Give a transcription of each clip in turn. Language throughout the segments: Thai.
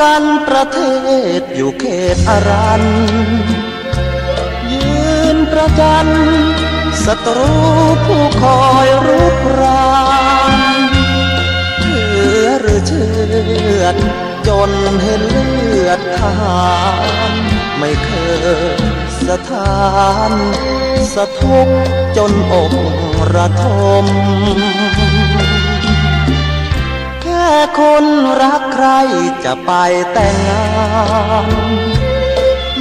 กันประเทศอยู่เขตอารัน ยืนประจันศัตรูผู้คอยรุกรานเถือหรือเชือดจนเห็นเลือดทารไม่เคยสถาน สะทกจนอกระทม คนรักใครจะไปแต่งงาน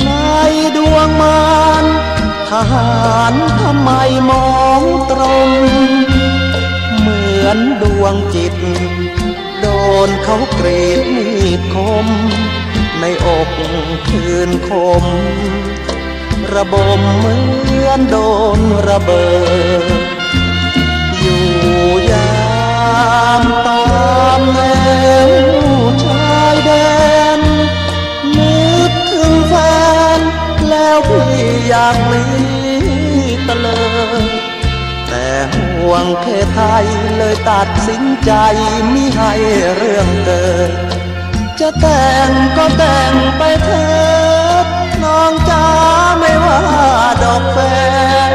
ในดวงมารทหารทำไมมองตรง เหมือนดวงจิต โดนเขากรีดมีดคม ในอกคืนคม ระบมเหมือนโดนระเบิด อยากลีตะเลยแต่ห่วงแค่ไทยเลยตัดสินใจมิให้เรื่องเกิด จะแต่งก็แต่งไปเถิดน้องจ้าไม่ว่าดอกแฟน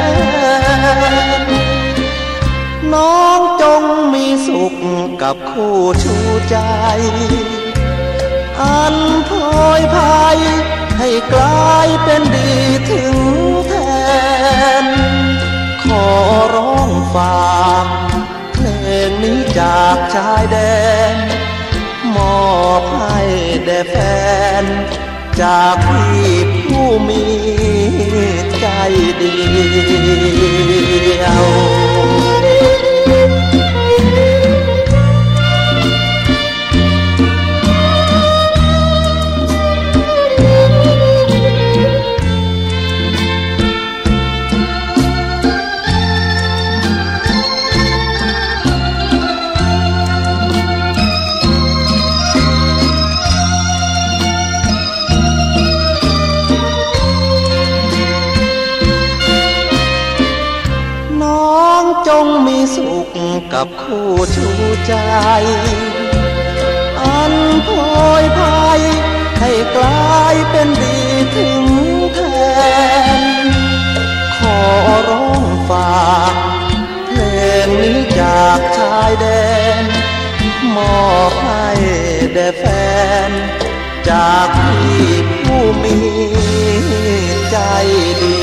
น้องจงมีสุขกับคู่ชูใจ อันพลอยภัย ให้กลายเป็นดีถึงแทน ขอร้องฝากเพลงนี้จากชายแดน มอบให้แด่แฟน จากพี่ผู้มีใจดี สุขกับคู่ชูใจอันโอยภายให้กลายเป็นดีถึงแทน ขอร้องฝากเพลงนี้จากชายแดน มอบให้แด่แฟน จากพี่ผู้มีใจดี